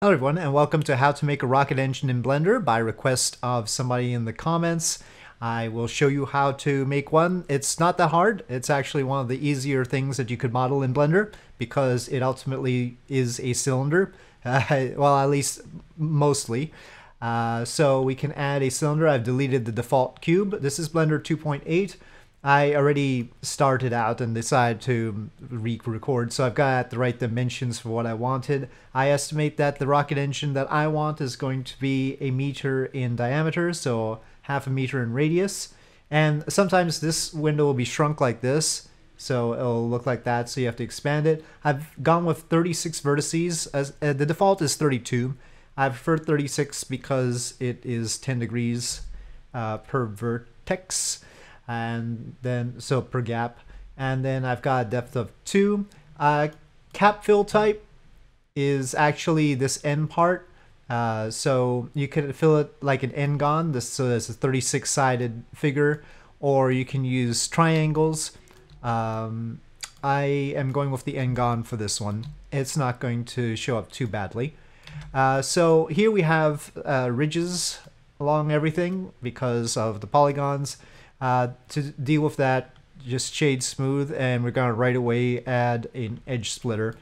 Hello everyone and welcome to how to make a rocket engine in Blender by request of somebody in the comments. I will show you how to make one. It's not that hard. It's actually one of the easier things that you could model in Blender because it ultimately is a cylinder. Uh, well, at least mostly. Uh, so we can add a cylinder. I've deleted the default cube. This is Blender 2.8. I already started out and decided to re-record, so I've got the right dimensions for what I wanted. I estimate that the rocket engine that I want is going to be a meter in diameter, so half a meter in radius. And sometimes this window will be shrunk like this, so it'll look like that, so you have to expand it. I've gone with 36 vertices, as uh, the default is 32. I prefer 36 because it is 10 degrees uh, per vertex and then so per gap. And then I've got a depth of 2 uh, cap fill type is actually this end part. Uh, so you can fill it like an n-gon this so it's a 36 sided figure or you can use triangles. Um, I am going with the n-gon for this one. It's not going to show up too badly. Uh, so here we have uh, ridges along everything because of the polygons uh, to deal with that, just shade smooth, and we're going to right away add an edge splitter.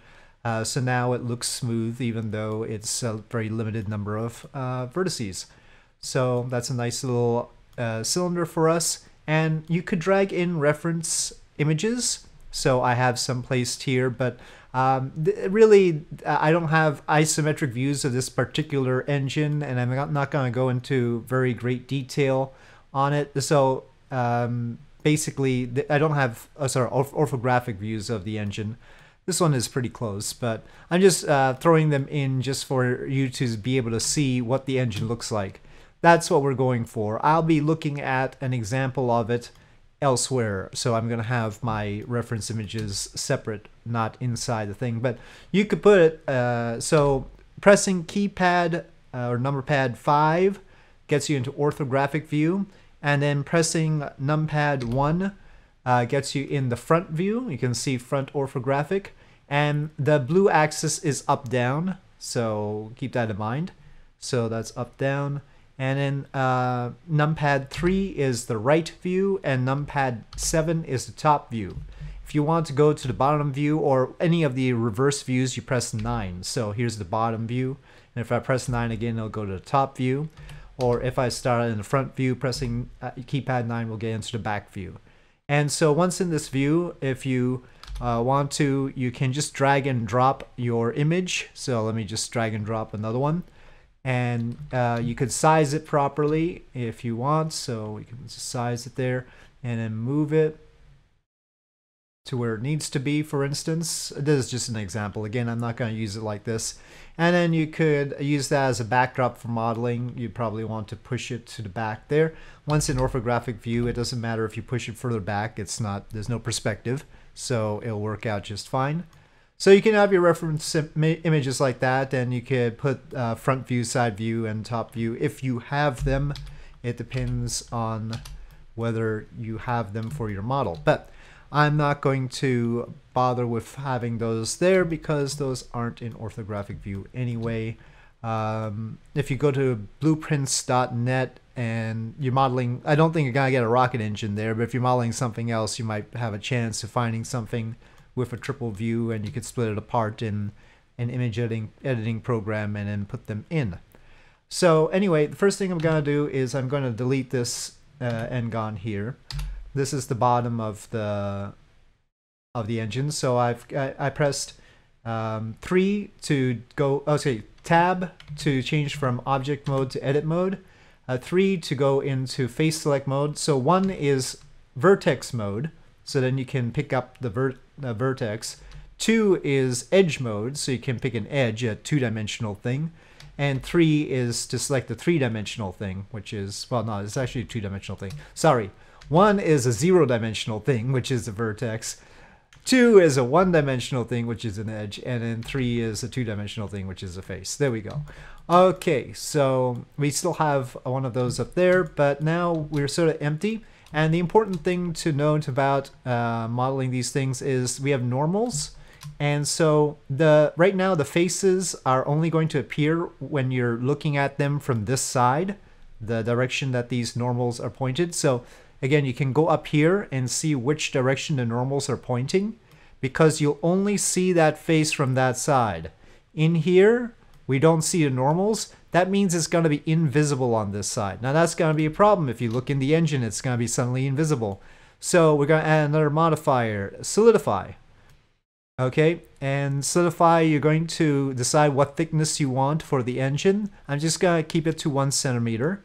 Uh, so now it looks smooth, even though it's a very limited number of uh, vertices. So that's a nice little uh, cylinder for us. And you could drag in reference images. So I have some placed here, but um, really, I don't have isometric views of this particular engine, and I'm not, not going to go into very great detail on it. So um, basically, I don't have uh, sorry orthographic views of the engine. This one is pretty close, but I'm just uh, throwing them in just for you to be able to see what the engine looks like. That's what we're going for. I'll be looking at an example of it elsewhere, so I'm going to have my reference images separate, not inside the thing. But you could put it, uh, so pressing keypad uh, or number pad 5 gets you into orthographic view and then pressing numpad 1 uh, gets you in the front view. You can see front orthographic. And the blue axis is up down, so keep that in mind. So that's up down. And then uh, numpad 3 is the right view, and numpad 7 is the top view. If you want to go to the bottom view or any of the reverse views, you press 9. So here's the bottom view. And if I press 9 again, it'll go to the top view or if I start in the front view, pressing uh, keypad 9 will get into the back view. And so once in this view, if you uh, want to, you can just drag and drop your image. So let me just drag and drop another one. And uh, you could size it properly if you want. So we can just size it there and then move it to where it needs to be, for instance. This is just an example. Again, I'm not going to use it like this. And then you could use that as a backdrop for modeling. You'd probably want to push it to the back there. Once in orthographic view, it doesn't matter if you push it further back. It's not, there's no perspective, so it'll work out just fine. So you can have your reference images like that, and you could put uh, front view, side view, and top view if you have them. It depends on whether you have them for your model. But I'm not going to bother with having those there because those aren't in orthographic view anyway. Um, if you go to blueprints.net and you're modeling, I don't think you're going to get a rocket engine there, but if you're modeling something else, you might have a chance of finding something with a triple view and you could split it apart in an image editing, editing program and then put them in. So anyway, the first thing I'm going to do is I'm going to delete this uh, n-gon here this is the bottom of the of the engine. So I've I, I pressed um, three to go. Okay, tab to change from object mode to edit mode. Uh, three to go into face select mode. So one is vertex mode. So then you can pick up the ver uh, vertex. Two is edge mode, so you can pick an edge, a two-dimensional thing. And three is to select the three-dimensional thing, which is, well, no, it's actually a two-dimensional thing. Sorry, one is a zero-dimensional thing, which is a vertex. Two is a one-dimensional thing, which is an edge. And then three is a two-dimensional thing, which is a face. There we go. Okay, so we still have one of those up there, but now we're sort of empty. And the important thing to note about uh, modeling these things is we have normals And so the right now the faces are only going to appear when you're looking at them from this side, the direction that these normals are pointed. So again, you can go up here and see which direction the normals are pointing because you'll only see that face from that side. In here, we don't see the normals. That means it's going to be invisible on this side. Now that's going to be a problem. If you look in the engine, it's going to be suddenly invisible. So we're going to add another modifier, solidify. Okay, and solidify, you're going to decide what thickness you want for the engine. I'm just going to keep it to one centimeter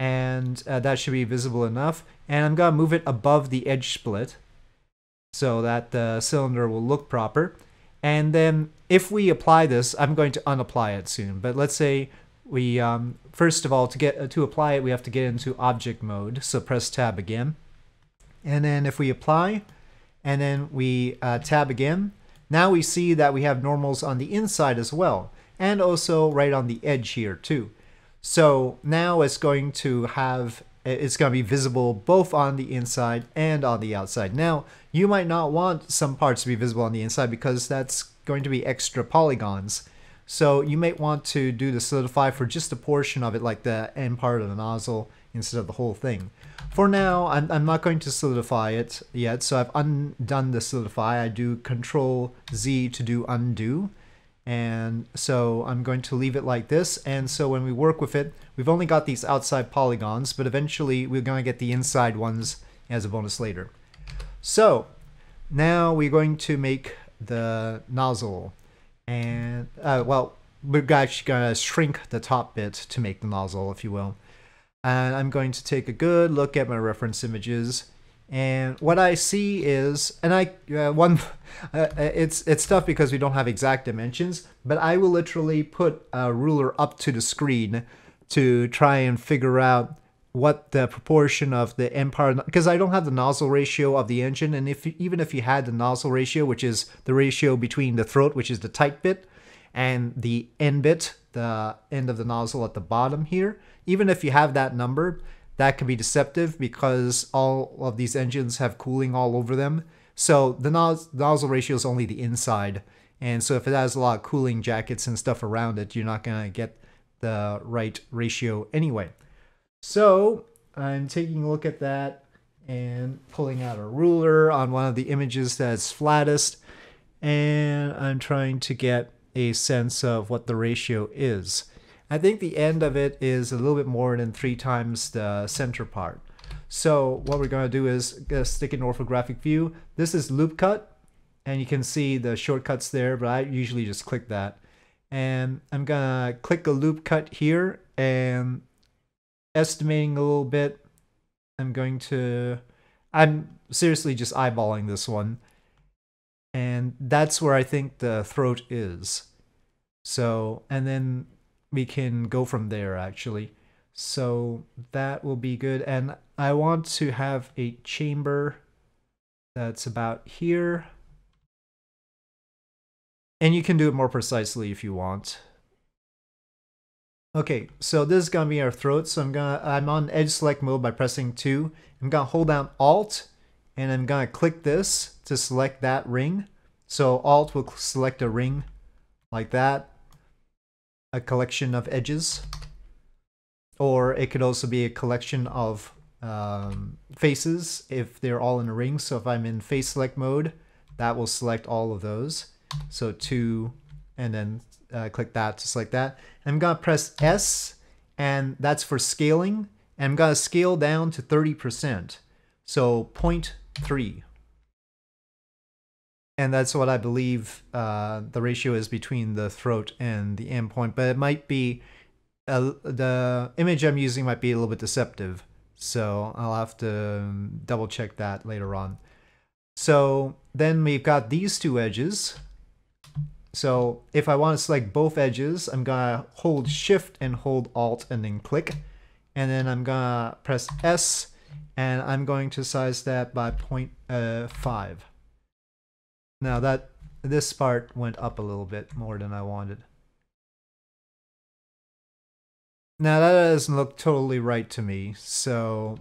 and uh, that should be visible enough. And I'm going to move it above the edge split so that the cylinder will look proper. And then if we apply this, I'm going to unapply it soon, but let's say we, um, first of all, to get uh, to apply it, we have to get into object mode. So press tab again. And then if we apply, and then we uh, tab again, now we see that we have normals on the inside as well, and also right on the edge here too. So now it's going to have, it's going to be visible both on the inside and on the outside. Now, you might not want some parts to be visible on the inside because that's going to be extra polygons. So you might want to do the solidify for just a portion of it, like the end part of the nozzle, instead of the whole thing. For now, I'm, I'm not going to solidify it yet, so I've undone the solidify. I do Control Z to do undo. And so I'm going to leave it like this. And so when we work with it, we've only got these outside polygons, but eventually we're going to get the inside ones as a bonus later. So now we're going to make the nozzle. And, uh, well, we're actually going to shrink the top bit to make the nozzle, if you will. And I'm going to take a good look at my reference images. And what I see is, and I uh, one, uh, it's it's tough because we don't have exact dimensions, but I will literally put a ruler up to the screen to try and figure out what the proportion of the part because I don't have the nozzle ratio of the engine, and if even if you had the nozzle ratio, which is the ratio between the throat, which is the tight bit, and the end bit, the end of the nozzle at the bottom here, even if you have that number, that can be deceptive because all of these engines have cooling all over them. So the nos nozzle ratio is only the inside. And so if it has a lot of cooling jackets and stuff around it, you're not going to get the right ratio anyway. So I'm taking a look at that and pulling out a ruler on one of the images that's flattest. And I'm trying to get a sense of what the ratio is. I think the end of it is a little bit more than three times the center part. So what we're going to do is uh, stick in orthographic view. This is loop cut, and you can see the shortcuts there, but I usually just click that. And I'm going to click a loop cut here, and estimating a little bit, I'm going to... I'm seriously just eyeballing this one. And that's where I think the throat is. So, and then we can go from there actually. So that will be good. And I want to have a chamber that's about here. And you can do it more precisely if you want. Okay, so this is gonna be our throat. So I'm gonna I'm on edge select mode by pressing two. I'm gonna hold down Alt and I'm gonna click this to select that ring. So Alt will select a ring like that a collection of edges, or it could also be a collection of um, faces if they're all in a ring. So if I'm in face select mode, that will select all of those. So two, and then uh, click that to select that. I'm gonna press S, and that's for scaling. And I'm gonna scale down to 30%. So 0.3 and that's what I believe uh, the ratio is between the throat and the end point. But it might be uh, the image I'm using might be a little bit deceptive, so I'll have to um, double check that later on. So then we've got these two edges. So if I want to select both edges, I'm gonna hold Shift and hold Alt and then click, and then I'm gonna press S, and I'm going to size that by 0.5. Now that this part went up a little bit more than I wanted. Now that doesn't look totally right to me, so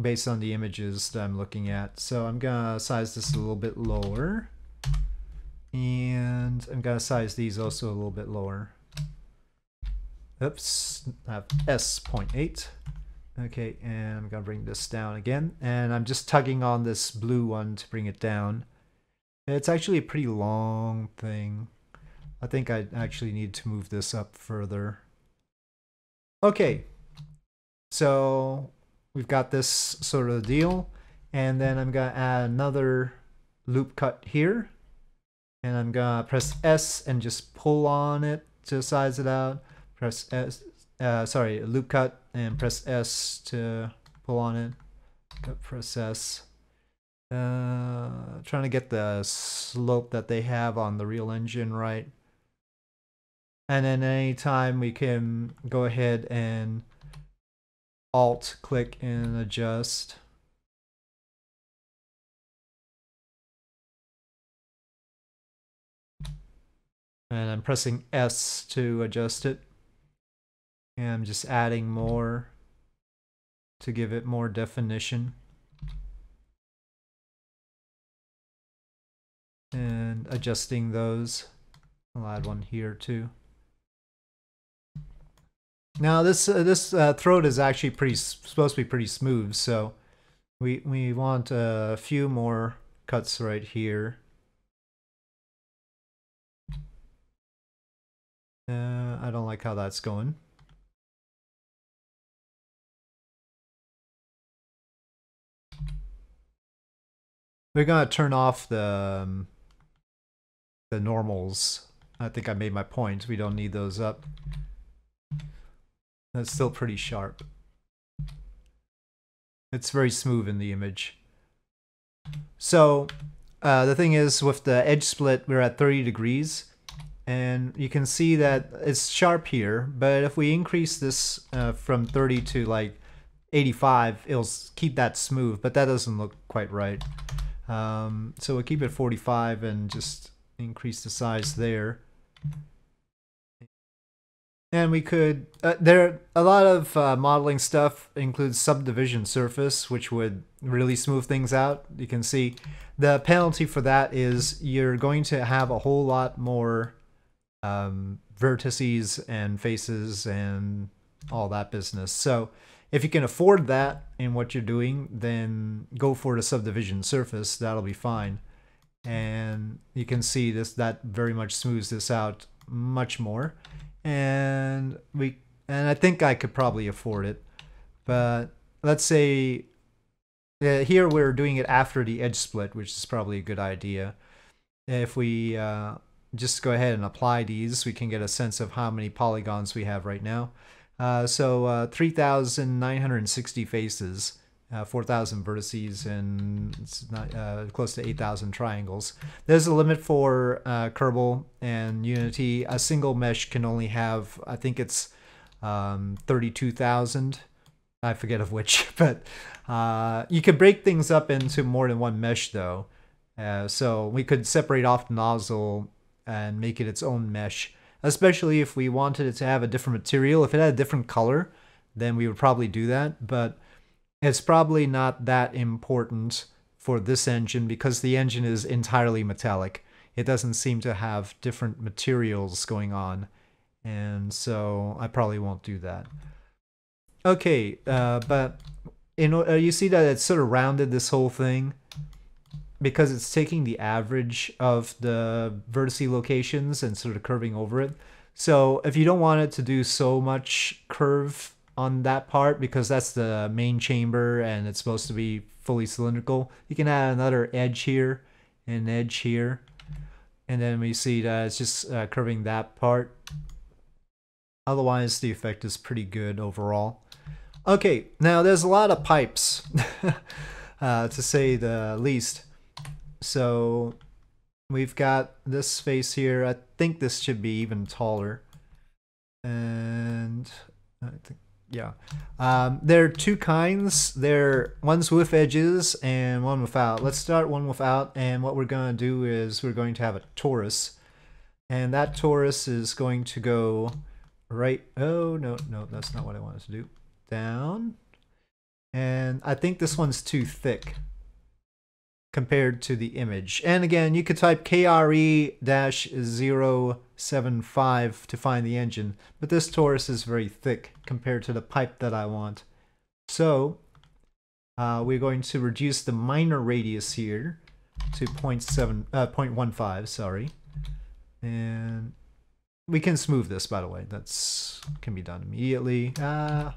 based on the images that I'm looking at. So I'm gonna size this a little bit lower. And I'm to size these also a little bit lower. Oops, I have S.8. Okay, and I'm to bring this down again. And I'm just tugging on this blue one to bring it down. It's actually a pretty long thing. I think I actually need to move this up further. Okay, so we've got this sort of deal. And then I'm going to add another loop cut here. And I'm going to press S and just pull on it to size it out. Press S, uh, sorry, loop cut and press S to pull on it. Press S. Uh, trying to get the slope that they have on the real engine right. And then anytime we can go ahead and alt click and adjust. And I'm pressing S to adjust it. And I'm just adding more to give it more definition. And adjusting those. I'll add one here too. Now this uh, this uh, throat is actually pretty supposed to be pretty smooth, so we we want a few more cuts right here. Uh, I don't like how that's going. We're gonna turn off the um, the normals. I think I made my point. We don't need those up. That's still pretty sharp. It's very smooth in the image. So uh, the thing is with the edge split, we're at 30 degrees and you can see that it's sharp here, but if we increase this uh, from 30 to like 85, it'll keep that smooth, but that doesn't look quite right. Um, so we'll keep it 45 and just increase the size there. And we could, uh, there, a lot of uh, modeling stuff includes subdivision surface, which would really smooth things out. You can see the penalty for that is you're going to have a whole lot more um, vertices and faces and all that business. So if you can afford that in what you're doing, then go for the subdivision surface. That'll be fine. And you can see this that very much smooths this out much more and we and I think I could probably afford it. But let's say uh, here we're doing it after the edge split, which is probably a good idea. If we uh, just go ahead and apply these, we can get a sense of how many polygons we have right now. Uh, so uh, 3,960 faces uh, 4,000 vertices and it's not, uh, close to 8,000 triangles. There's a limit for uh, Kerbal and Unity. A single mesh can only have, I think it's um, 32,000. I forget of which, but uh, you could break things up into more than one mesh though. Uh, so we could separate off the nozzle and make it its own mesh, especially if we wanted it to have a different material. If it had a different color, then we would probably do that. But it's probably not that important for this engine because the engine is entirely metallic. It doesn't seem to have different materials going on. And so I probably won't do that. Okay, uh, but in, uh, you see that it's sort of rounded this whole thing because it's taking the average of the vertice locations and sort of curving over it. So if you don't want it to do so much curve on that part because that's the main chamber and it's supposed to be fully cylindrical. You can add another edge here and edge here. And then we see that it's just uh, curving that part. Otherwise, the effect is pretty good overall. Okay, now there's a lot of pipes, uh, to say the least. So we've got this face here. I think this should be even taller. And I think yeah. Um, there are two kinds. There one's with edges and one without. Let's start one without and what we're going to do is we're going to have a torus. And that torus is going to go right. Oh, no, no, that's not what I wanted to do. Down. And I think this one's too thick. Compared to the image. And again, you could type KRE-075 to find the engine, but this torus is very thick compared to the pipe that I want. So uh, we're going to reduce the minor radius here to 0.7, uh, 0.15, sorry. And we can smooth this, by the way. That's can be done immediately. Uh,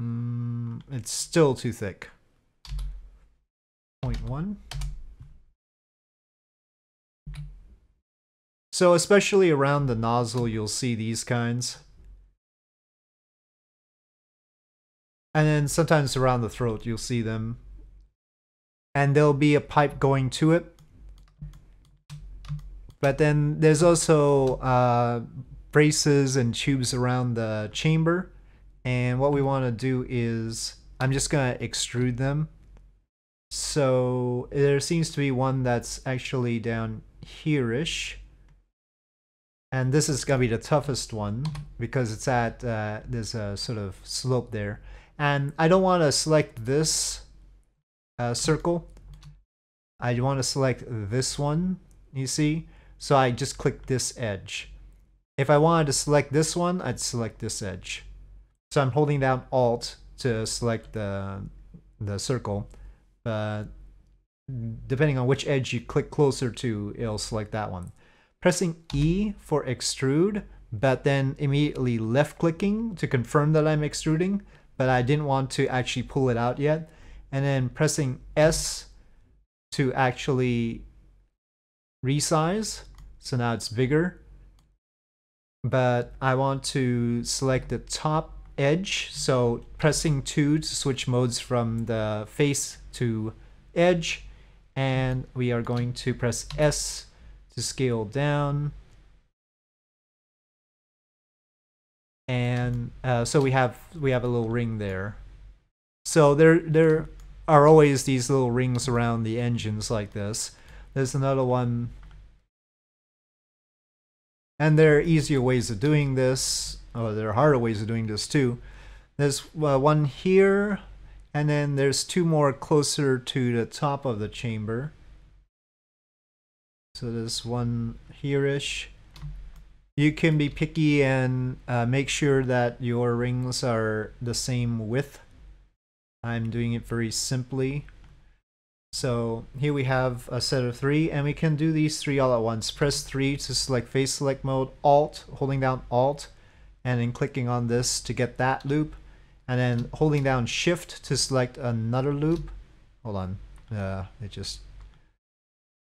mm, it's still too thick. 0.1. So especially around the nozzle, you'll see these kinds. And then sometimes around the throat, you'll see them. And there'll be a pipe going to it. But then there's also uh, braces and tubes around the chamber. And what we want to do is, I'm just going to extrude them. So there seems to be one that's actually down here-ish. And this is going to be the toughest one because it's at, uh, there's a sort of slope there. And I don't want to select this uh, circle. I want to select this one, you see? So I just click this edge. If I wanted to select this one, I'd select this edge. So I'm holding down Alt to select the, the circle. But depending on which edge you click closer to, it'll select that one. Pressing E for extrude, but then immediately left clicking to confirm that I'm extruding but I didn't want to actually pull it out yet. And then pressing S to actually resize. So now it's bigger. But I want to select the top edge. So pressing 2 to switch modes from the face to edge. And we are going to press S to scale down. and uh, so we have we have a little ring there. So there there are always these little rings around the engines like this. There's another one, and there are easier ways of doing this. Oh, there are harder ways of doing this too. There's uh, one here, and then there's two more closer to the top of the chamber. So there's one here-ish you can be picky and uh, make sure that your rings are the same width. I'm doing it very simply. So here we have a set of three and we can do these three all at once. Press 3 to select face select mode, Alt, holding down Alt, and then clicking on this to get that loop. And then holding down Shift to select another loop. Hold on, uh, it just,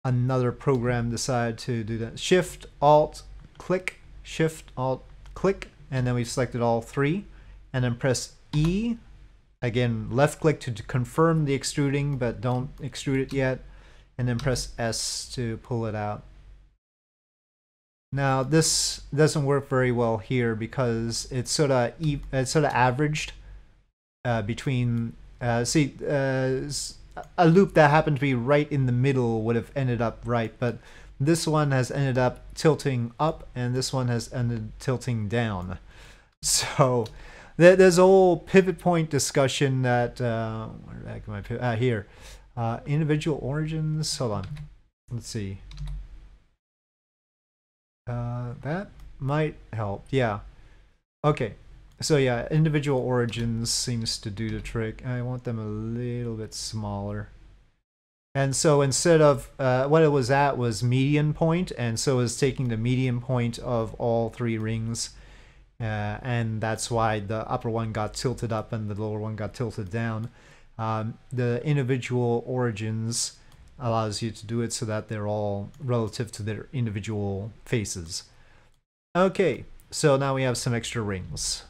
another program decided to do that. Shift, Alt, click, Shift, Alt, click, and then we've selected all three. And then press E. Again, left click to confirm the extruding, but don't extrude it yet. And then press S to pull it out. Now this doesn't work very well here because it's sort of it's sort of averaged uh, between. Uh, see, uh, a loop that happened to be right in the middle would have ended up right, but this one has ended up tilting up, and this one has ended tilting down. So there's a whole pivot point discussion that uh, where the heck am I? Ah, here, uh, individual origins. Hold on, let's see. Uh, that might help. Yeah. Okay. So yeah, individual origins seems to do the trick. I want them a little bit smaller. And so instead of uh, what it was at was median point, and so it's taking the median point of all three rings, uh, and that's why the upper one got tilted up and the lower one got tilted down. Um, the individual origins allows you to do it so that they're all relative to their individual faces. Okay, so now we have some extra rings.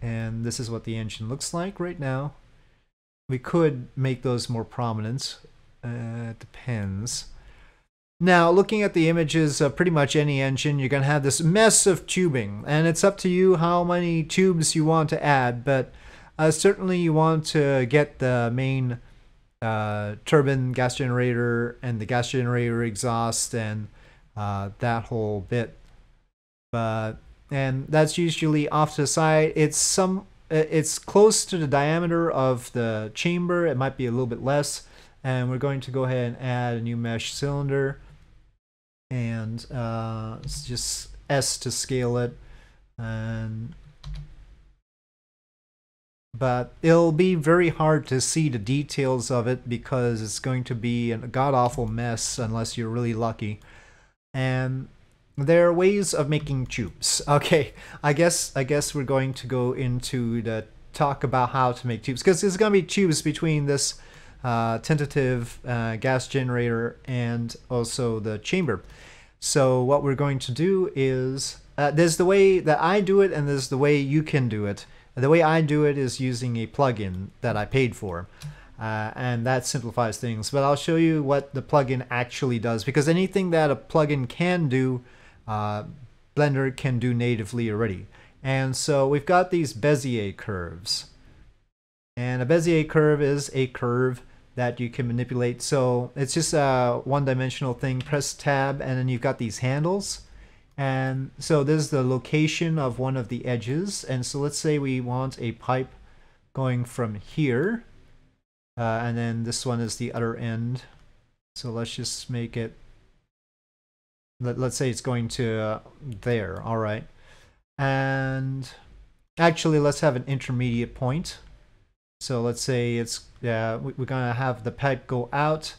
And this is what the engine looks like right now. We could make those more prominent uh, depends. Now, looking at the images of pretty much any engine, you're going to have this mess of tubing, and it's up to you how many tubes you want to add, but uh, certainly you want to get the main uh, turbine gas generator and the gas generator exhaust and uh, that whole bit. But and that's usually off to the side. It's some it's close to the diameter of the chamber. It might be a little bit less. And we're going to go ahead and add a new mesh cylinder. And uh, just S to scale it. And but it'll be very hard to see the details of it because it's going to be a god-awful mess unless you're really lucky. And there are ways of making tubes. Okay, I guess I guess we're going to go into the talk about how to make tubes because there's going to be tubes between this uh, tentative uh, gas generator and also the chamber. So what we're going to do is uh, there's the way that I do it and there's the way you can do it. The way I do it is using a plugin that I paid for. Uh, and that simplifies things. But I'll show you what the plugin actually does because anything that a plugin can do uh, Blender can do natively already. And so we've got these Bezier curves. And a Bezier curve is a curve that you can manipulate. So it's just a one-dimensional thing. Press tab and then you've got these handles. And so this is the location of one of the edges. And so let's say we want a pipe going from here. Uh, and then this one is the other end. So let's just make it let, us say it's going to uh, there, all right. And actually, let's have an intermediate point. So let's say it's, yeah, we're gonna have the pipe go out,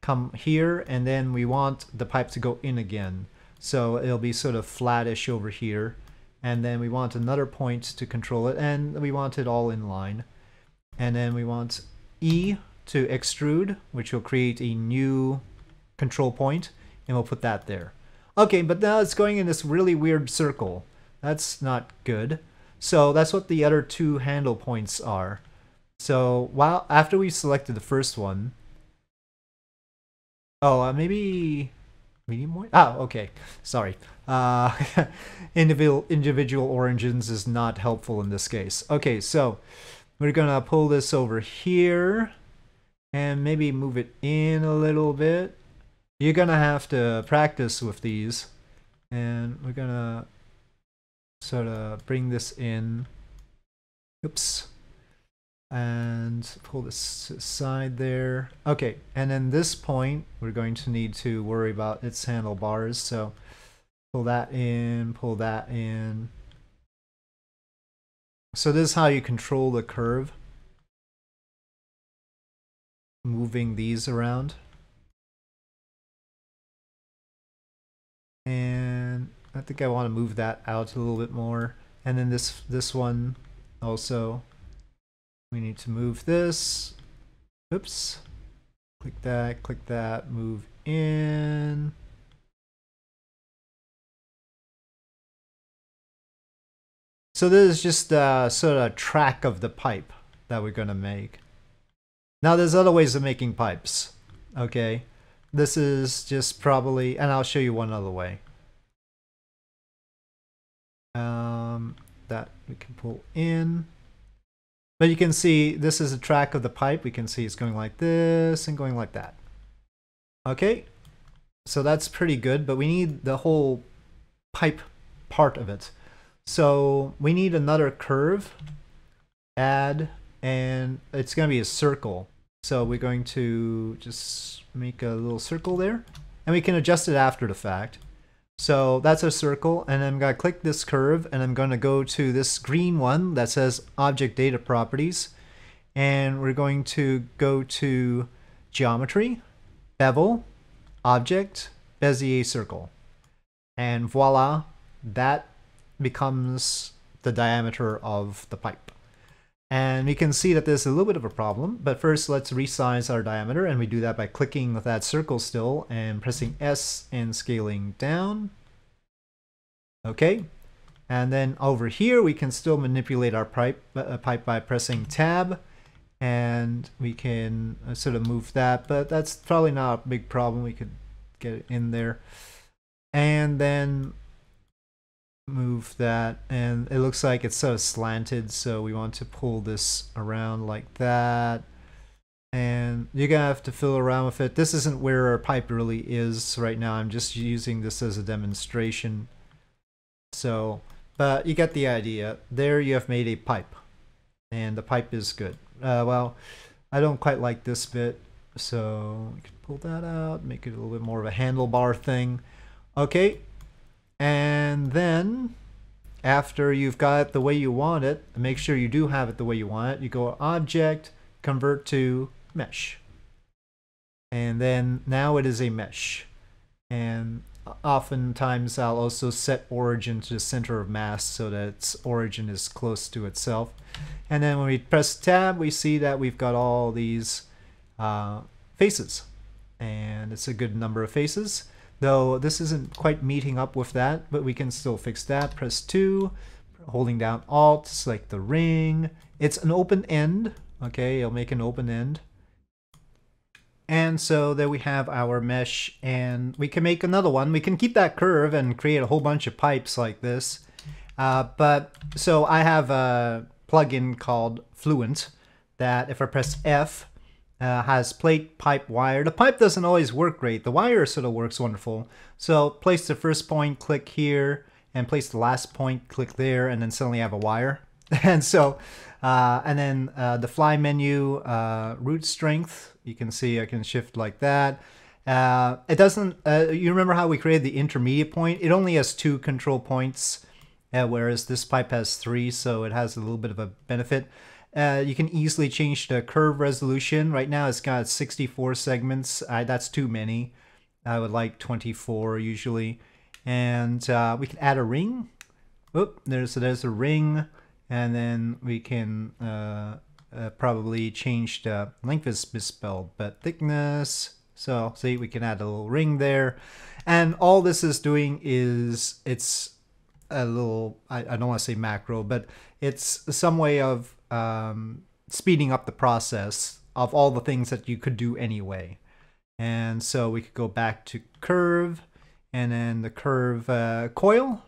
come here, and then we want the pipe to go in again. So it'll be sort of flattish over here. And then we want another point to control it, and we want it all in line. And then we want E to extrude, which will create a new control point, and we'll put that there. Okay, but now it's going in this really weird circle. That's not good. So that's what the other two handle points are. So while after we selected the first one, oh uh, maybe medium white. Oh, okay. Sorry. Uh, individual individual origins is not helpful in this case. Okay, so we're gonna pull this over here and maybe move it in a little bit you're gonna have to practice with these and we're gonna sort of bring this in oops and pull this side there. Okay and then this point we're going to need to worry about its handlebars. So pull that in pull that in. So this is how you control the curve. Moving these around. And I think I want to move that out a little bit more. And then this this one also we need to move this. Oops. Click that click that move in. So this is just a sort of track of the pipe that we're going to make. Now there's other ways of making pipes okay? This is just probably, and I'll show you one other way. Um, that we can pull in. But you can see this is a track of the pipe. We can see it's going like this and going like that. Okay, so that's pretty good, but we need the whole pipe part of it. So we need another curve, add, and it's going to be a circle. So we're going to just make a little circle there. And we can adjust it after the fact. So that's a circle, and I'm going to click this curve, and I'm going to go to this green one that says Object Data Properties. And we're going to go to Geometry, Bevel, Object, Bezier Circle. And voila, that becomes the diameter of the pipe. And we can see that there's a little bit of a problem, but first let's resize our diameter and we do that by clicking with that circle still and pressing S and scaling down. Okay, and then over here we can still manipulate our pipe, uh, pipe by pressing tab and we can uh, sort of move that, but that's probably not a big problem. We could get it in there. And then move that and it looks like it's sort of slanted so we want to pull this around like that. And you're gonna have to fill around with it. This isn't where our pipe really is right now. I'm just using this as a demonstration. So but you get the idea. There you have made a pipe and the pipe is good. Uh, well, I don't quite like this bit, so we pull that out, make it a little bit more of a handlebar thing. Okay, and then after you've got it the way you want it, make sure you do have it the way you want it, you go Object, Convert to Mesh. And then now it is a mesh. And oftentimes I'll also set origin to the center of mass so that its origin is close to itself. And then when we press tab, we see that we've got all these uh, faces. And it's a good number of faces. Though this isn't quite meeting up with that, but we can still fix that. Press 2, holding down Alt, select the ring. It's an open end. Okay, I'll make an open end. And so there we have our mesh and we can make another one. We can keep that curve and create a whole bunch of pipes like this. Uh, but so I have a plugin called Fluent that if I press F uh, has plate, pipe, wire. The pipe doesn't always work great. The wire sort of works wonderful. So place the first point, click here, and place the last point, click there, and then suddenly I have a wire. and so, uh, and then uh, the fly menu, uh, root strength, you can see I can shift like that. Uh, it doesn't, uh, you remember how we created the intermediate point? It only has two control points, whereas this pipe has three, so it has a little bit of a benefit. Uh, you can easily change the curve resolution. Right now it's got 64 segments. that's too many. I would like 24 usually. And uh, we can add a ring. Oop, there's, there's a ring. And then we can uh, uh, probably change the length is misspelled, but thickness. So see, we can add a little ring there. And all this is doing is it's a little, I, I don't want to say macro, but it's some way of um, speeding up the process of all the things that you could do anyway. And so we could go back to curve and then the curve uh, coil.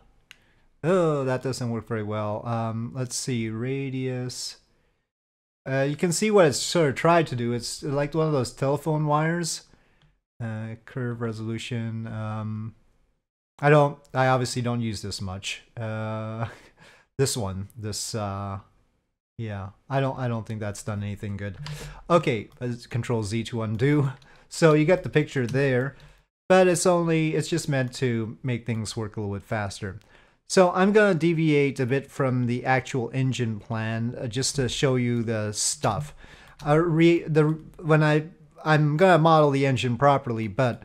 Oh, that doesn't work very well. Um, let's see, radius. Uh, you can see what it's sort of tried to do. It's like one of those telephone wires. Uh, curve resolution. Um, I don't. I obviously don't use this much. Uh, this one. This. Uh, yeah. I don't. I don't think that's done anything good. Okay. Control Z to undo. So you get the picture there, but it's only. It's just meant to make things work a little bit faster. So I'm going to deviate a bit from the actual engine plan uh, just to show you the stuff. Uh, re, the when I I'm going to model the engine properly, but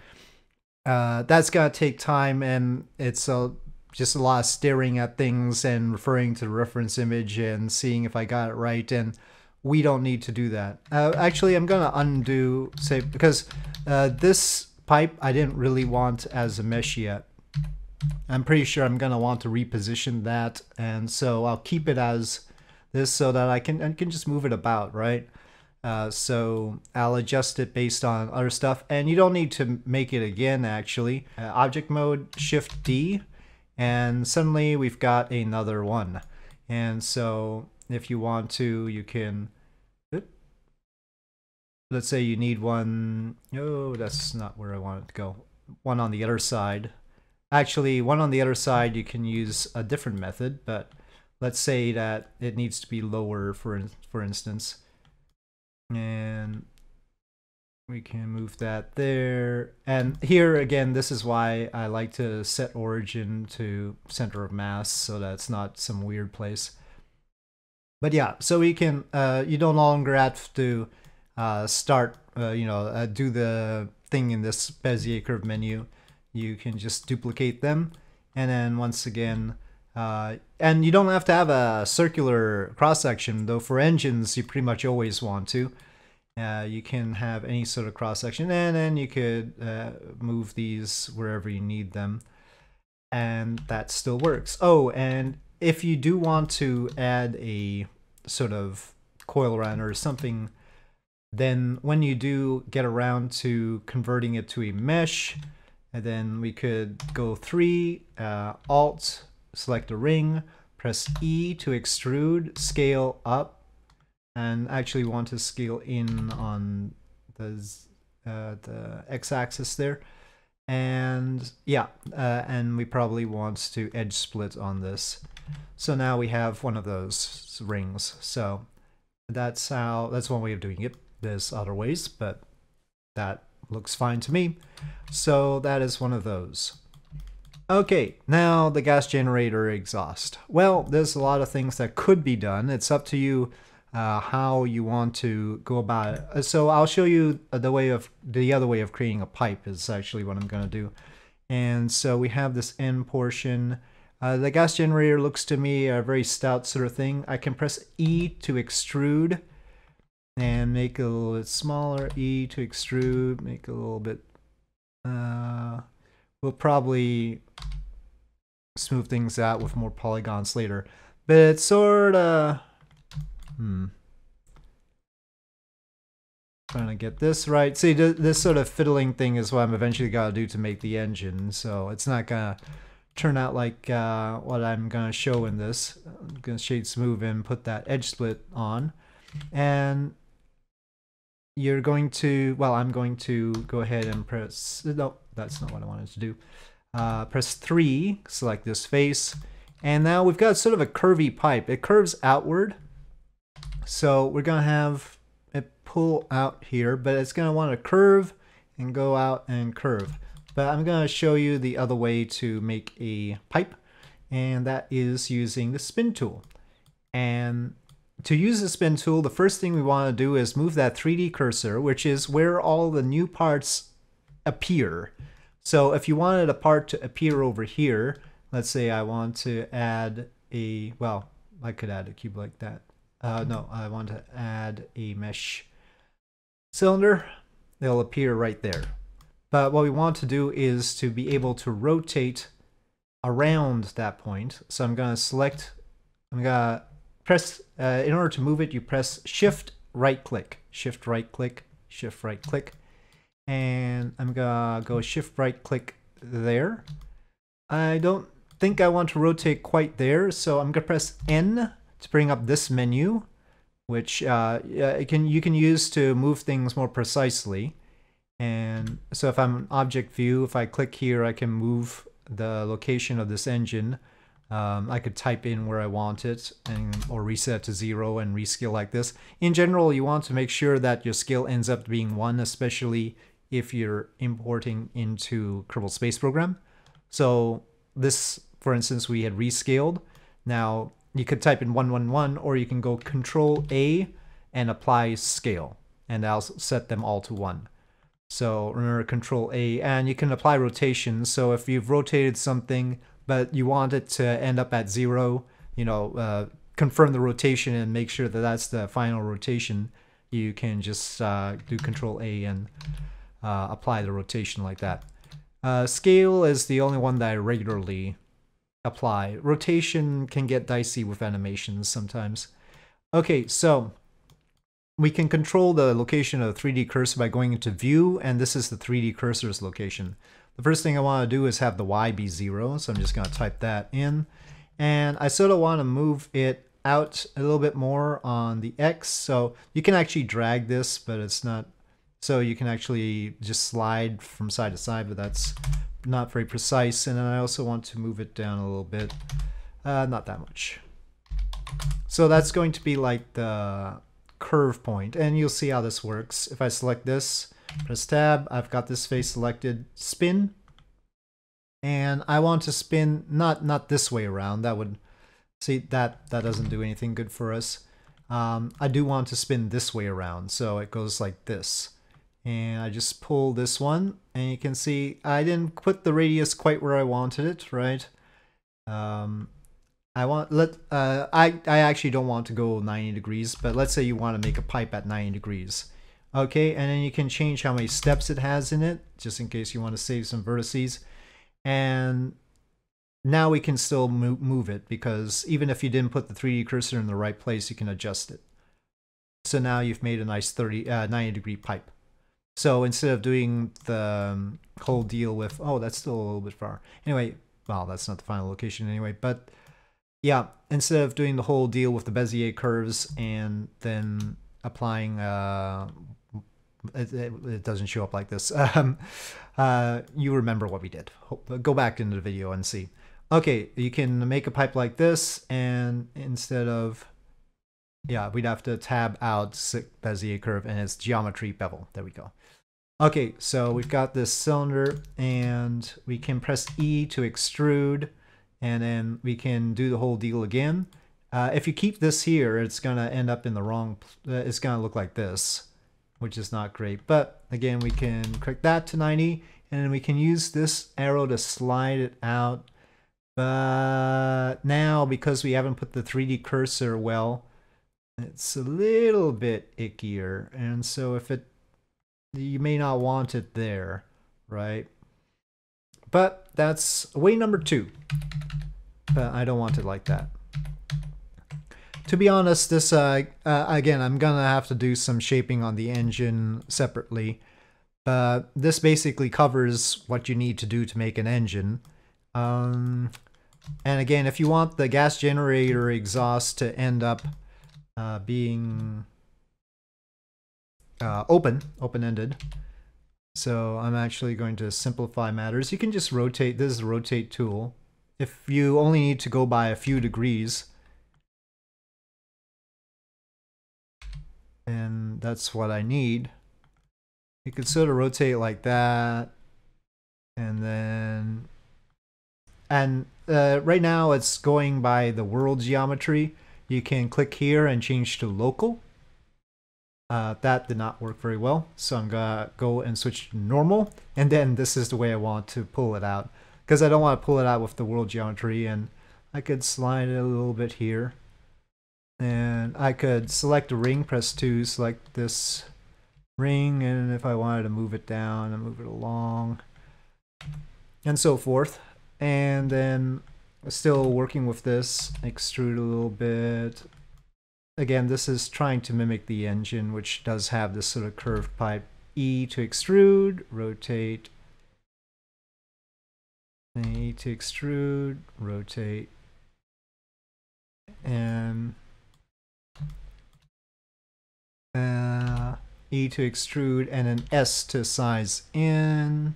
uh, that's going to take time and it's a, just a lot of staring at things and referring to the reference image and seeing if I got it right. And we don't need to do that. Uh, actually, I'm going to undo, say, because uh, this pipe I didn't really want as a mesh yet. I'm pretty sure I'm gonna want to reposition that and so I'll keep it as this so that I can I can just move it about right uh, so I'll adjust it based on other stuff and you don't need to make it again actually uh, object mode shift D and suddenly we've got another one. And so if you want to you can let's say you need one oh that's not where I want it to go. One on the other side. Actually, one on the other side, you can use a different method, but let's say that it needs to be lower, for, for instance. And we can move that there. And here, again, this is why I like to set origin to center of mass so that's not some weird place. But yeah, so we can, uh, you no longer have to uh, start, uh, you know, uh, do the thing in this Bezier curve menu you can just duplicate them and then once again uh, and you don't have to have a circular cross section though for engines you pretty much always want to uh, you can have any sort of cross section and then you could uh, move these wherever you need them and that still works. Oh and if you do want to add a sort of coil around or something then when you do get around to converting it to a mesh and then we could go three, uh, Alt, select a ring, press E to extrude, scale up, and actually want to scale in on the, uh, the x-axis there. And yeah, uh, and we probably want to edge split on this. So now we have one of those rings. So That's how, that's one way of doing it. There's other ways, but that looks fine to me. So that is one of those. Okay, now the gas generator exhaust. Well, there's a lot of things that could be done. It's up to you uh, how you want to go about it. Uh, so I'll show you the way of the other way of creating a pipe is actually what I'm going to do. And so we have this end portion. Uh, the gas generator looks to me a very stout sort of thing. I can press E to extrude and make it a little bit smaller. E to extrude, make it a little bit. Uh, we'll probably smooth things out with more polygons later. But it's sort of... Hmm. Trying to get this right. See, this sort of fiddling thing is what I'm eventually going to do to make the engine. So it's not going to turn out like uh, what I'm going to show in this. I'm going to shade smooth and put that edge split on. And you're going to, well, I'm going to go ahead and press, no, that's not what I wanted to do. Uh, press 3, select this face, and now we've got sort of a curvy pipe. It curves outward, so we're going to have it pull out here, but it's going to want to curve and go out and curve. But I'm going to show you the other way to make a pipe, and that is using the spin tool. And to use the spin tool, the first thing we want to do is move that 3D cursor, which is where all the new parts appear. So if you wanted a part to appear over here, let's say I want to add a, well, I could add a cube like that. Uh, no, I want to add a mesh cylinder. They'll appear right there. But what we want to do is to be able to rotate around that point. So I'm going to select, I'm going to press, uh, in order to move it, you press shift right click, shift right click, shift right click. And I'm gonna go shift right click there. I don't think I want to rotate quite there, so I'm gonna press N to bring up this menu, which uh, can you can use to move things more precisely. And so if I'm an object view, if I click here, I can move the location of this engine um, I could type in where I want it and or reset to zero and rescale like this. In general, you want to make sure that your scale ends up being one, especially if you're importing into Kerbal Space Program. So this, for instance, we had rescaled. Now you could type in 111 or you can go Control A and apply scale and I'll set them all to one. So remember Control A and you can apply rotation. So if you've rotated something but you want it to end up at zero, you know, uh, confirm the rotation and make sure that that's the final rotation, you can just uh, do Control A and uh, apply the rotation like that. Uh, scale is the only one that I regularly apply. Rotation can get dicey with animations sometimes. Okay, so we can control the location of the 3D cursor by going into View, and this is the 3D cursor's location. The first thing I want to do is have the y be 0, so I'm just going to type that in. And I sort of want to move it out a little bit more on the x, so you can actually drag this, but it's not... So you can actually just slide from side to side, but that's not very precise. And then I also want to move it down a little bit. Uh, not that much. So that's going to be like the curve point, and you'll see how this works. If I select this, Press tab, I've got this face selected, spin. And I want to spin, not not this way around, that would, see, that, that doesn't do anything good for us. Um, I do want to spin this way around, so it goes like this. And I just pull this one, and you can see I didn't put the radius quite where I wanted it, right? Um, I want let uh, I I actually don't want to go 90 degrees, but let's say you want to make a pipe at 90 degrees. Okay, and then you can change how many steps it has in it, just in case you want to save some vertices. And now we can still move it because even if you didn't put the 3D cursor in the right place, you can adjust it. So now you've made a nice 30, uh, 90 degree pipe. So instead of doing the um, whole deal with, oh, that's still a little bit far. Anyway, well, that's not the final location anyway, but yeah, instead of doing the whole deal with the Bezier curves and then applying uh, it, it, it, doesn't show up like this. Um, uh, you remember what we did. Go back into the video and see. Okay, you can make a pipe like this, and instead of yeah, we'd have to tab out Bezier curve and its geometry bevel. There we go. Okay, so we've got this cylinder and we can press E to extrude and then we can do the whole deal again. Uh, if you keep this here, it's going to end up in the wrong, uh, it's going to look like this, which is not great. But again, we can click that to 90 and then we can use this arrow to slide it out. But now, because we haven't put the 3D cursor well, it's a little bit ickier. And so if it, you may not want it there, right? But that's way number two. But I don't want it like that. To be honest, this, uh, uh, again, I'm gonna have to do some shaping on the engine separately. But this basically covers what you need to do to make an engine. Um, and again, if you want the gas generator exhaust to end up uh, being uh, open, open-ended. So I'm actually going to simplify matters. You can just rotate, this is the rotate tool. If you only need to go by a few degrees, and that's what I need. You could sort of rotate like that, and then, and uh, right now it's going by the world geometry you can click here and change to local. Uh, that did not work very well, so I'm gonna go and switch to normal, and then this is the way I want to pull it out, because I don't want to pull it out with the world geometry, and I could slide it a little bit here, and I could select a ring, press 2, select this ring, and if I wanted to move it down and move it along, and so forth, and then Still working with this, extrude a little bit. Again, this is trying to mimic the engine, which does have this sort of curved pipe. E to extrude, rotate. E to extrude, rotate. And uh, E to extrude, and an S to size in.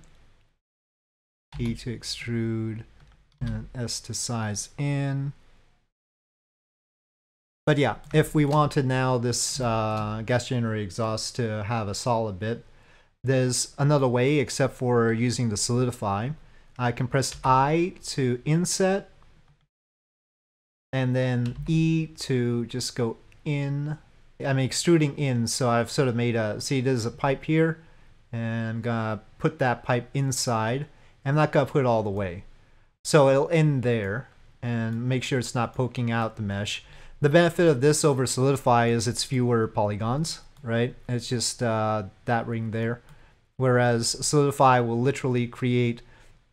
E to extrude, and an S to size in. But yeah, if we wanted now this uh, gas generator exhaust to have a solid bit, there's another way except for using the solidify. I can press I to inset and then E to just go in. I'm extruding in, so I've sort of made a, see there's a pipe here, and I'm gonna put that pipe inside. I'm not gonna put it all the way. So it'll end there and make sure it's not poking out the mesh. The benefit of this over Solidify is it's fewer polygons, right? It's just uh, that ring there. Whereas Solidify will literally create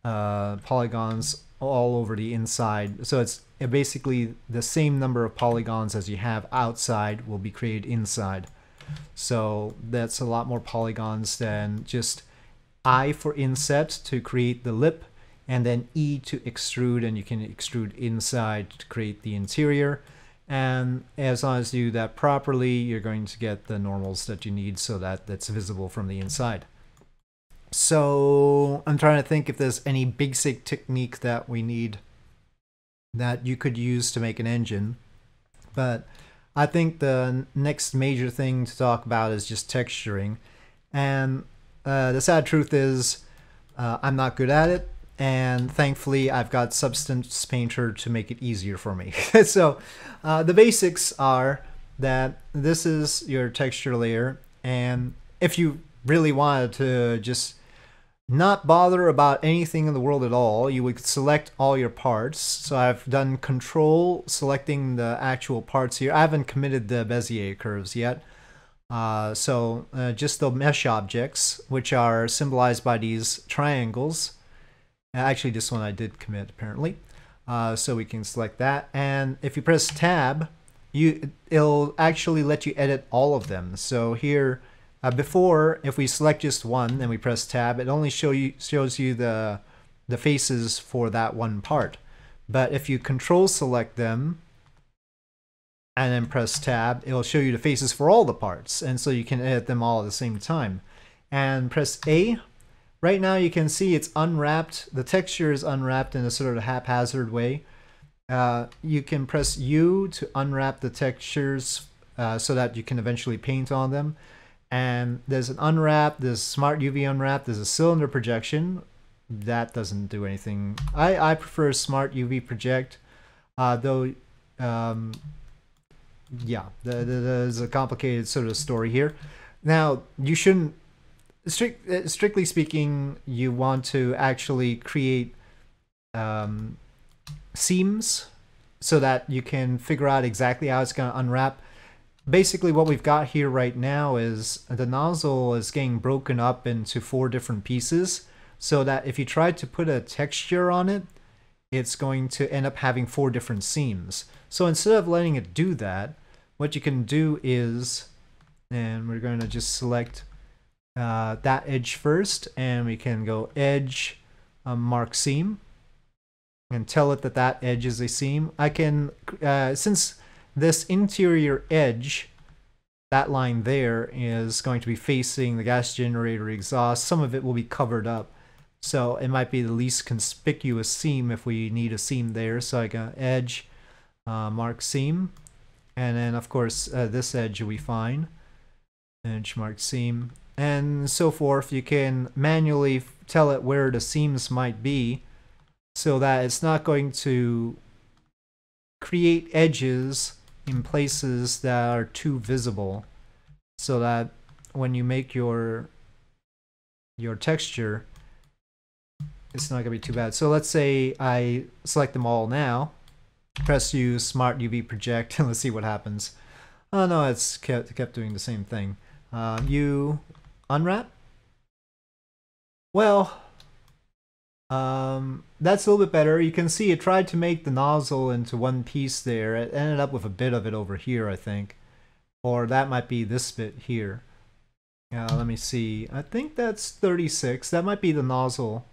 uh, polygons all over the inside. So it's basically the same number of polygons as you have outside will be created inside. So that's a lot more polygons than just I for inset to create the lip and then E to extrude and you can extrude inside to create the interior and as long as you do that properly you're going to get the normals that you need so that that's visible from the inside. So I'm trying to think if there's any basic technique that we need that you could use to make an engine but I think the next major thing to talk about is just texturing and uh, the sad truth is uh, I'm not good at it and thankfully I've got Substance Painter to make it easier for me. so uh, the basics are that this is your texture layer and if you really wanted to just not bother about anything in the world at all, you would select all your parts. So I've done control selecting the actual parts here. I haven't committed the Bezier curves yet. Uh, so uh, just the mesh objects, which are symbolized by these triangles. Actually, this one I did commit apparently. Uh, so we can select that. And if you press tab, you it'll actually let you edit all of them. So here, uh, before, if we select just one and we press tab, it only show you shows you the the faces for that one part. But if you control select them and then press tab, it'll show you the faces for all the parts. And so you can edit them all at the same time. And press A Right now you can see it's unwrapped. The texture is unwrapped in a sort of haphazard way. Uh, you can press U to unwrap the textures uh, so that you can eventually paint on them. And there's an unwrap, there's smart UV unwrap, there's a cylinder projection. That doesn't do anything. I, I prefer smart UV project, uh, though, um, yeah, the, the, there's a complicated sort of story here. Now, you shouldn't, strict, uh, strictly speaking, you want to actually create um, seams so that you can figure out exactly how it's going to unwrap. Basically what we've got here right now is the nozzle is getting broken up into four different pieces so that if you try to put a texture on it, it's going to end up having four different seams. So instead of letting it do that, what you can do is, and we're going to just select uh, that edge first, and we can go edge, um, mark seam, and tell it that that edge is a seam. I can, uh, since this interior edge, that line there is going to be facing the gas generator exhaust, some of it will be covered up. So it might be the least conspicuous seam if we need a seam there. So I got edge, uh, mark seam, and then of course uh, this edge will be fine. Edge mark seam, and so forth. You can manually tell it where the seams might be so that it's not going to create edges in places that are too visible so that when you make your your texture it's not gonna be too bad so let's say I select them all now press use smart UV project and let's see what happens oh no it's kept, kept doing the same thing uh, you unwrap well um, that's a little bit better. You can see it tried to make the nozzle into one piece there. It ended up with a bit of it over here, I think. Or that might be this bit here. Uh, let me see. I think that's 36. That might be the nozzle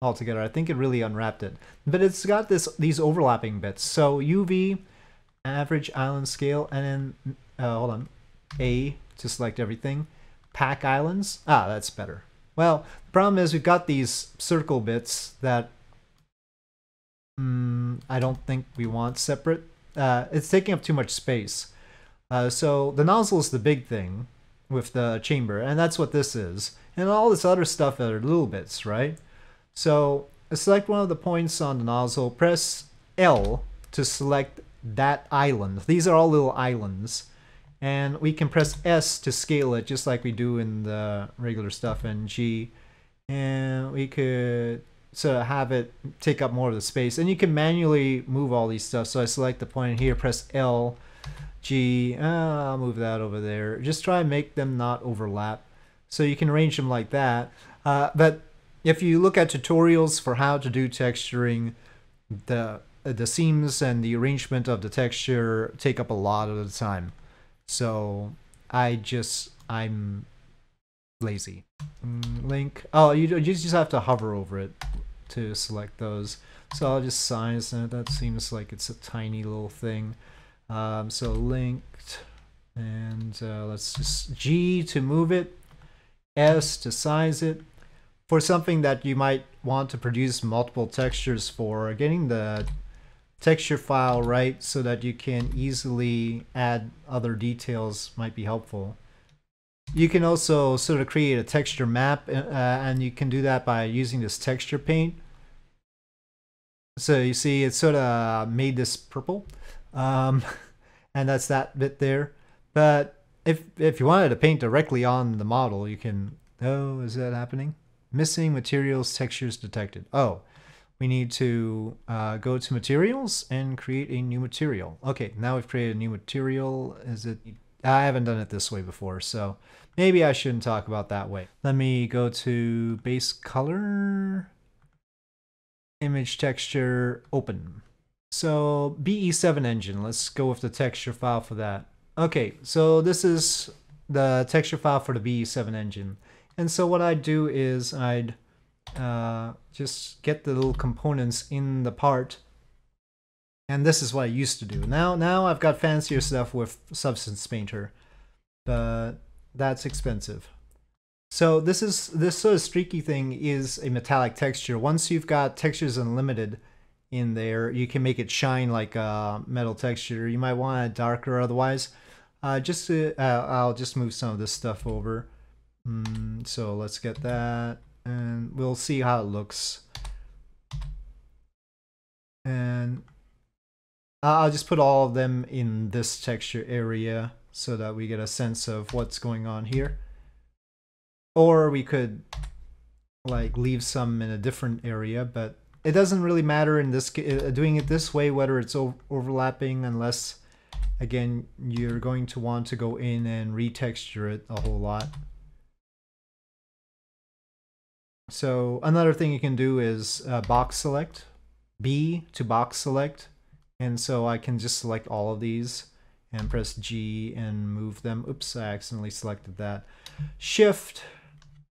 altogether. I think it really unwrapped it. But it's got this these overlapping bits. So UV, average island scale, and then, uh, hold on, A to select everything. Pack islands. Ah, that's better. Well, the problem is we've got these circle bits that mm, I don't think we want separate. Uh, it's taking up too much space. Uh, so the nozzle is the big thing with the chamber, and that's what this is. And all this other stuff are little bits, right? So select one of the points on the nozzle, press L to select that island. These are all little islands and we can press S to scale it just like we do in the regular stuff and G. And we could sort of have it take up more of the space. And you can manually move all these stuff. So I select the point here press L G. Uh, I'll move that over there. Just try and make them not overlap. So you can arrange them like that. Uh, but if you look at tutorials for how to do texturing the the seams and the arrangement of the texture take up a lot of the time so I just I'm lazy. Mm, link. Oh, you, you just have to hover over it to select those. So I'll just size it. That seems like it's a tiny little thing. Um, so linked, and uh, let's just G to move it, S to size it. For something that you might want to produce multiple textures for, getting the texture file right so that you can easily add other details might be helpful. You can also sort of create a texture map uh, and you can do that by using this texture paint. So you see it sort of made this purple um, and that's that bit there. But if, if you wanted to paint directly on the model, you can, oh, is that happening? Missing materials textures detected. Oh, we need to uh, go to materials and create a new material. Okay, now we've created a new material. Is it? I haven't done it this way before, so maybe I shouldn't talk about that way. Let me go to base color, image texture, open. So BE7 engine, let's go with the texture file for that. Okay, so this is the texture file for the BE7 engine. And so what I'd do is I'd uh, just get the little components in the part. And this is what I used to do. Now, now I've got fancier stuff with Substance Painter, but that's expensive. So this is this sort of streaky thing is a metallic texture. Once you've got textures unlimited in there, you can make it shine like a metal texture. You might want it darker otherwise. Uh, just to, uh, I'll just move some of this stuff over. Mm, so let's get that and we'll see how it looks. And I'll just put all of them in this texture area so that we get a sense of what's going on here. Or we could like leave some in a different area, but it doesn't really matter in this uh, doing it this way whether it's overlapping unless again you're going to want to go in and retexture it a whole lot. So another thing you can do is uh, box select, B to box select. And so I can just select all of these and press G and move them. Oops, I accidentally selected that. Shift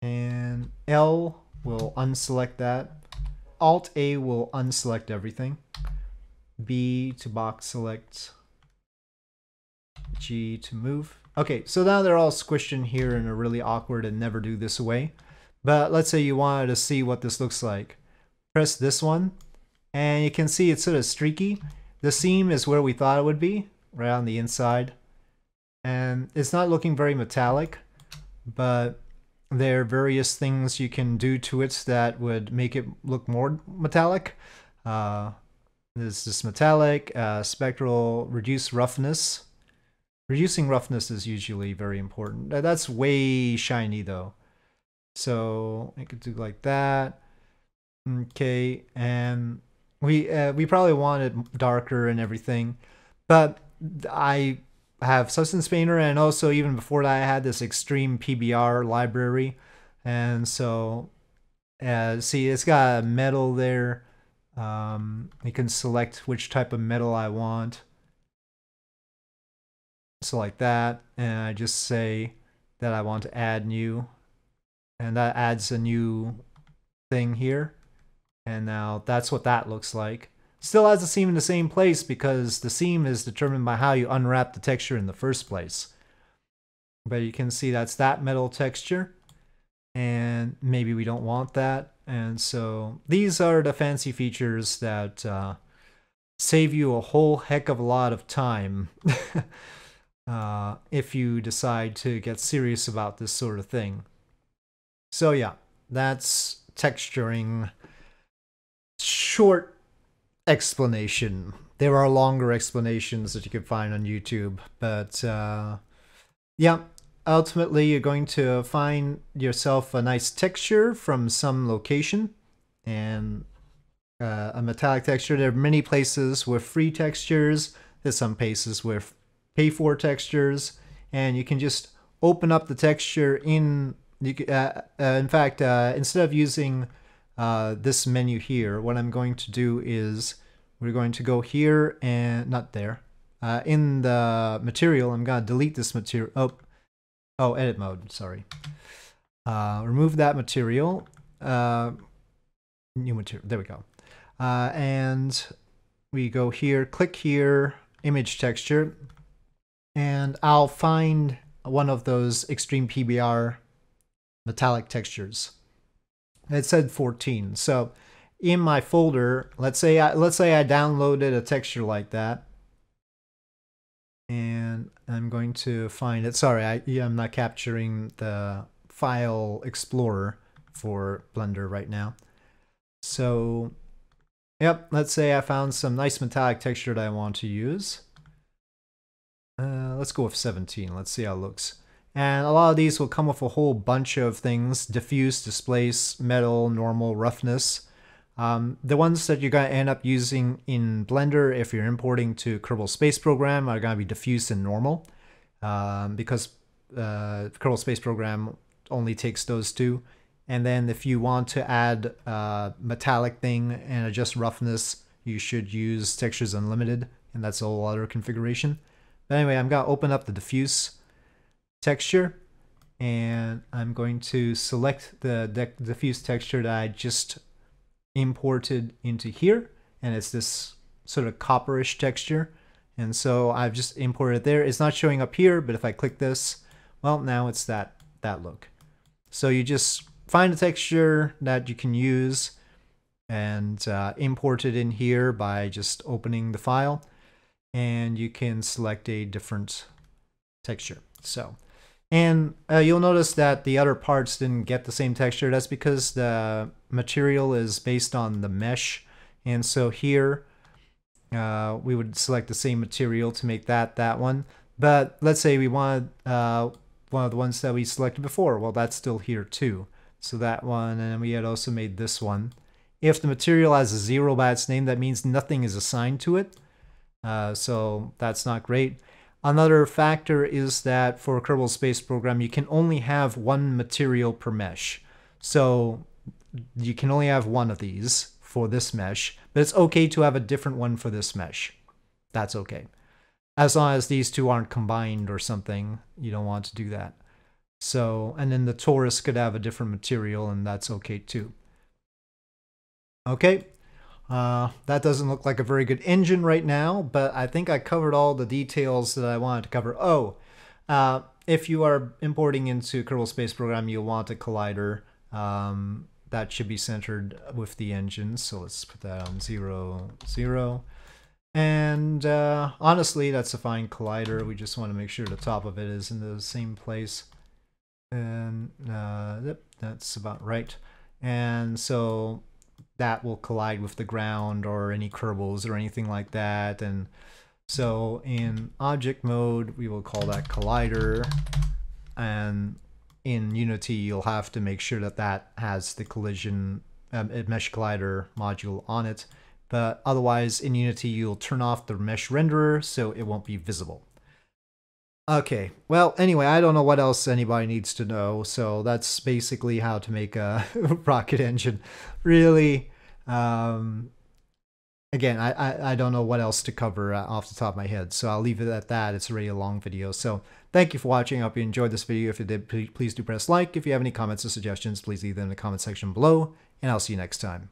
and L will unselect that. Alt A will unselect everything. B to box select. G to move. Okay, so now they're all squished in here and are really awkward and never do this away. But let's say you wanted to see what this looks like. Press this one, and you can see it's sort of streaky. The seam is where we thought it would be, right on the inside. And it's not looking very metallic, but there are various things you can do to it that would make it look more metallic. Uh, this is metallic, uh, specular, reduce roughness. Reducing roughness is usually very important. That's way shiny though. So I could do like that. Okay, and we uh, we probably want it darker and everything, but I have Substance Painter and also even before that I had this extreme PBR library, and so uh, see it's got a metal there. Um, you can select which type of metal I want. So like that, and I just say that I want to add new and that adds a new thing here. And now that's what that looks like. Still has the seam in the same place because the seam is determined by how you unwrap the texture in the first place. But you can see that's that metal texture. And maybe we don't want that. And so these are the fancy features that uh, save you a whole heck of a lot of time uh, if you decide to get serious about this sort of thing. So yeah, that's texturing. Short explanation. There are longer explanations that you can find on YouTube, but uh, yeah, ultimately you're going to find yourself a nice texture from some location and uh, a metallic texture. There are many places with free textures. There's some places with pay for textures, and you can just open up the texture in you, uh, uh, in fact, uh, instead of using uh, this menu here, what I'm going to do is we're going to go here and not there. Uh, in the material, I'm going to delete this material. Oh, oh, edit mode. Sorry. Uh, remove that material. new material. There we go. and we go here, click here, image texture, and I'll find one of those extreme PBR metallic textures. It said 14. So in my folder, let's say I, let's say I downloaded a texture like that. And I'm going to find it. Sorry, I, I'm not capturing the file explorer for Blender right now. So, yep, let's say I found some nice metallic texture that I want to use. Uh, let's go with 17. Let's see how it looks. And a lot of these will come with a whole bunch of things, diffuse, displace, metal, normal, roughness. Um, the ones that you're going to end up using in Blender if you're importing to Kerbal Space Program are going to be diffuse and normal um, because uh, Kerbal Space Program only takes those two. And then if you want to add a metallic thing and adjust roughness, you should use Textures Unlimited, and that's a whole other configuration. But anyway, I'm going to open up the diffuse texture and I'm going to select the diffuse texture that I just imported into here and it's this sort of copperish texture and so I've just imported it there. It's not showing up here but if I click this well now it's that that look. So you just find a texture that you can use and uh, import it in here by just opening the file and you can select a different texture. So, and uh, you'll notice that the other parts didn't get the same texture. That's because the material is based on the mesh. And so here, uh, we would select the same material to make that that one. But let's say we wanted uh, one of the ones that we selected before. Well, that's still here too. So that one, and we had also made this one. If the material has a zero by its name, that means nothing is assigned to it. Uh, so that's not great. Another factor is that for a Kerbal Space Program, you can only have one material per mesh. So you can only have one of these for this mesh, but it's okay to have a different one for this mesh. That's okay. As long as these two aren't combined or something, you don't want to do that. So, and then the torus could have a different material and that's okay too. Okay, uh, that doesn't look like a very good engine right now, but I think I covered all the details that I wanted to cover. Oh, uh, if you are importing into Kerbal Space Program, you'll want a collider. Um, that should be centered with the engine. So let's put that on zero, zero. And uh, honestly, that's a fine collider. We just want to make sure the top of it is in the same place. And uh, that's about right. And so that will collide with the ground or any kerbals or anything like that. And so in object mode, we will call that collider. And in Unity, you'll have to make sure that that has the collision um, mesh collider module on it. But otherwise, in Unity, you'll turn off the mesh renderer so it won't be visible. Okay, well, anyway, I don't know what else anybody needs to know, so that's basically how to make a rocket engine. Really, um, again, I, I, I, don't know what else to cover uh, off the top of my head, so I'll leave it at that. It's already a long video, so thank you for watching. I hope you enjoyed this video. If you did, please do press like. If you have any comments or suggestions, please leave them in the comment section below, and I'll see you next time.